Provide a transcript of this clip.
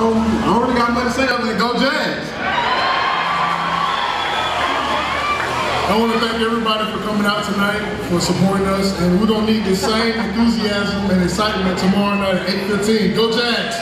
got much to say other than go Jags. I want to thank everybody for coming out tonight, for supporting us, and we're going to need the same enthusiasm and excitement tomorrow night at 8.15. Go Jags!